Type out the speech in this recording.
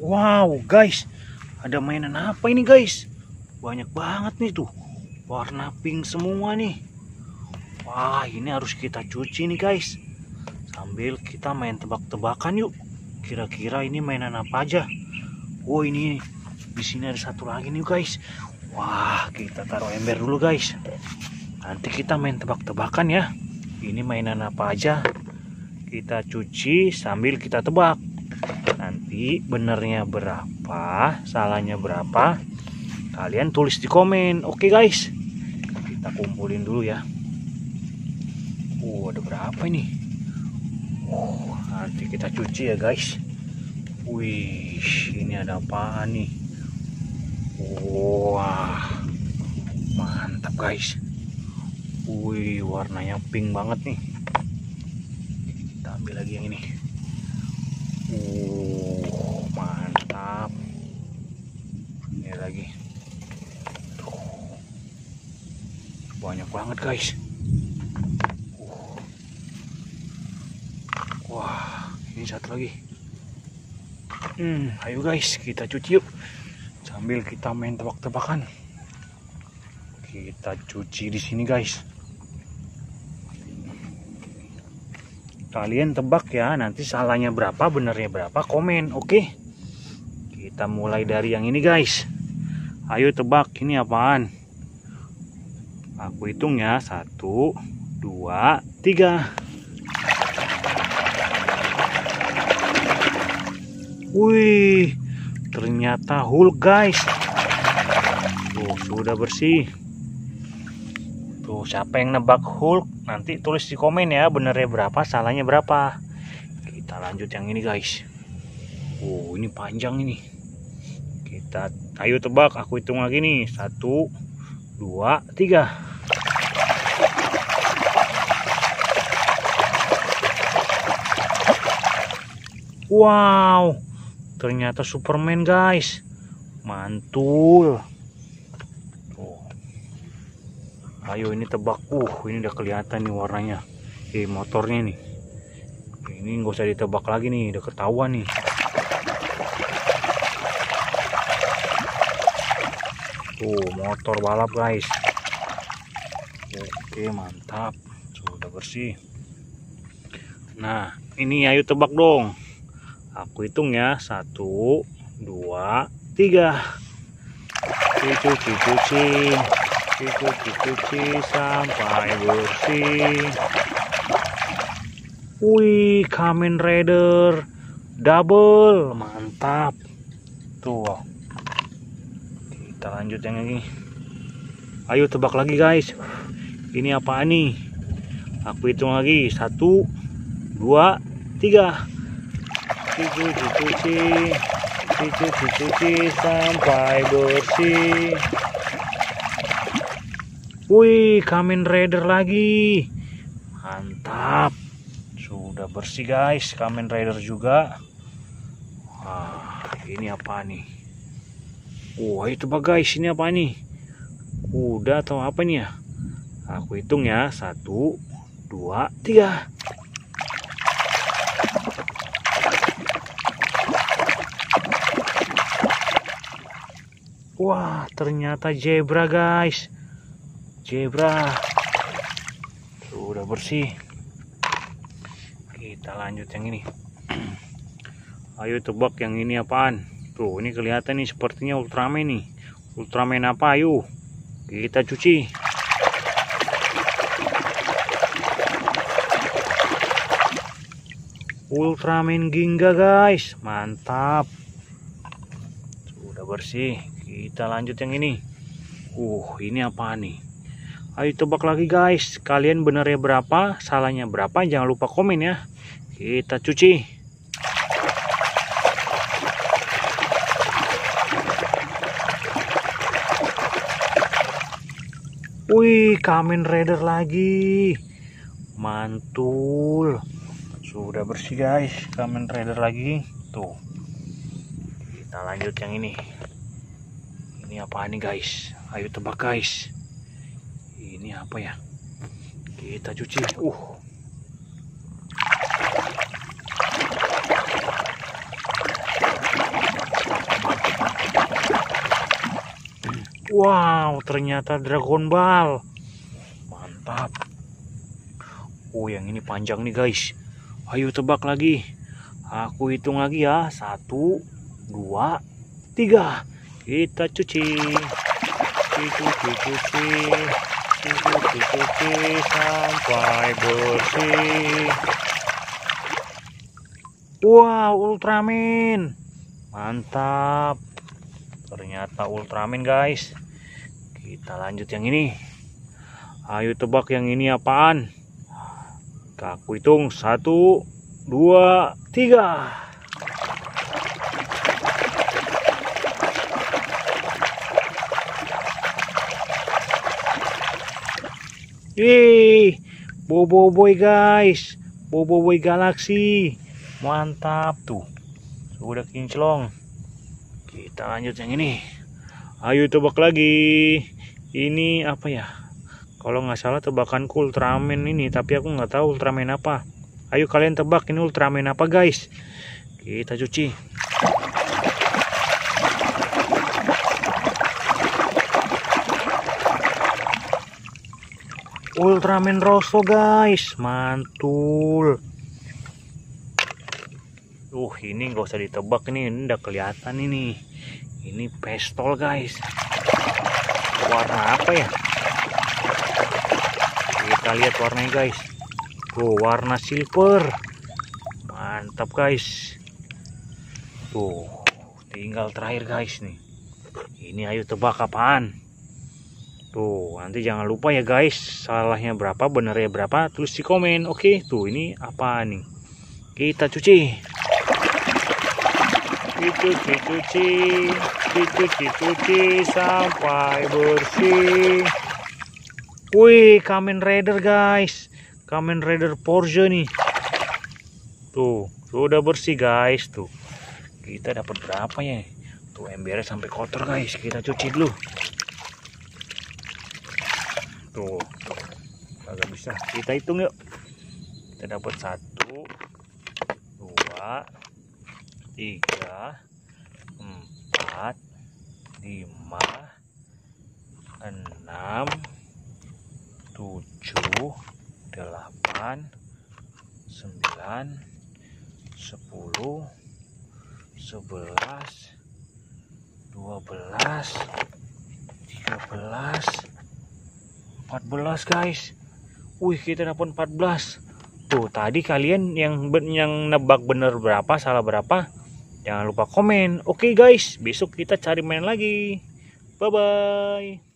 Wow, guys. Ada mainan apa ini, guys? Banyak banget nih tuh. Warna pink semua nih. Wah, ini harus kita cuci nih, guys. Sambil kita main tebak-tebakan yuk. Kira-kira ini mainan apa aja? Oh, ini di sini ada satu lagi nih, guys. Wah, kita taruh ember dulu, guys. Nanti kita main tebak-tebakan ya. Ini mainan apa aja? Kita cuci sambil kita tebak nanti benernya berapa salahnya berapa kalian tulis di komen. Oke guys. Kita kumpulin dulu ya. Oh ada berapa ini? Oh nanti kita cuci ya guys. Wih ini ada apa nih? Wah mantap guys. Wih warnanya pink banget nih. Kita ambil lagi yang ini. Uh, mantap. Ini lagi. Tuh. Banyak banget, guys. Wah, ini satu lagi. Hmm, ayo guys, kita cuci yuk. Sambil kita main tebak-tebakan. Kita cuci di sini, guys. kalian tebak ya nanti salahnya berapa benernya berapa komen oke okay? kita mulai dari yang ini guys ayo tebak ini apaan aku hitung ya. Satu dua tiga. Wih ternyata Hulk guys. Tuh sudah bersih. Tuh siapa yang nebak Hulk? Nanti tulis di komen ya benernya berapa salahnya berapa. Kita lanjut yang ini guys. Oh ini panjang ini. Kita ayo tebak aku hitung lagi nih. Satu dua tiga wow ternyata Superman guys. Mantul. Ayo ini tebak. Uh ini udah kelihatan nih warnanya. Eh motornya nih. Ini nggak usah ditebak lagi nih udah ketahuan nih. Tuh motor balap guys. Oke mantap. Sudah bersih. Nah ini ayo tebak dong aku hitung ya. Satu dua tiga. Cuci cuci cuci cuci-cuci sampai bersih. Wih Kamen Rider. Double. Mantap. Tuh. Kita lanjut yang ini. Ayo tebak lagi guys. Ini apa nih? Aku hitung lagi. Satu dua tiga cuci-cuci cuci-cuci sampai bersih Wih, Kamen Rider lagi. Mantap. Sudah bersih guys, Kamen Rider juga. Wah, ini apa nih? Wah, itu bah guys, ini apa nih? Udah atau apa nih ya? Aku hitung ya, satu, dua, tiga. Wah, ternyata zebra guys. Zebra. Sudah bersih. Kita lanjut yang ini. Ayo tebak yang ini apaan? Tuh ini kelihatan nih sepertinya Ultraman nih. Ultraman apa ayo? Kita cuci. Ultraman Ginga guys. Mantap bersih kita lanjut yang ini uh ini apa nih Ayo tebak lagi guys. Kalian benernya berapa? Salahnya berapa? Jangan lupa komen ya. Kita cuci. Wih, Kamen Rider lagi. Mantul. Sudah bersih guys. Kamen Rider lagi. Tuh. Kita lanjut yang ini apa nih guys ayo tebak guys ini apa ya kita cuci uh Wow, ternyata Dragon Ball. Mantap. Oh, yang ini panjang nih, guys. Ayo tebak lagi. Aku hitung lagi ya. Satu, dua, tiga. Kita cuci. Cuci, cuci, cuci. Cuci, cuci, sampai bersih. Wow, Ultraman. Mantap. Ternyata Ultraman, guys. Kita lanjut yang ini. Ayo tebak yang ini apaan? Aku hitung satu, dua, tiga. Wih, Bobo Boy guys, Bobo Boy Galaxy, mantap tuh, sudah kinclong. Kita lanjut yang ini. Ayo tebak lagi. Ini apa ya? Kalau nggak salah tebakanku Ultraman ini, tapi aku nggak tahu Ultraman apa. Ayo kalian tebak ini Ultraman apa guys? Kita cuci. Ultraman Rosso guys, mantul. Uh, ini nggak usah ditebak ini, ini udah kelihatan ini. Ini pistol guys. Warna apa ya? Kita lihat warnanya guys. Tuh, warna silver. Mantap guys. Tuh, tinggal terakhir guys nih. Ini ayo tebak apaan? Tuh, nanti jangan lupa ya guys, salahnya berapa, benernya berapa, tulis di komen. Oke, tuh ini apa nih? Kita cuci. Dicuci, cuci, dicuci, cuci sampai bersih. Wih, Kamen Rider guys. Kamen Rider Porsche nih. Tuh, sudah bersih guys tuh. Kita dapat berapa ya? Tuh embernya sampai kotor guys. Kita cuci dulu tuh agak bisa. Kita hitung yuk. Kita dapat satu dua tiga empat lima enam tujuh delapan sembilan sepuluh sebelas dua belas tiga belas 14 guys. Wih kita dapat 14 tuh tadi kalian yang yang nebak bener berapa salah berapa jangan lupa komen. Oke okay, guys. Besok kita cari main lagi. Bye bye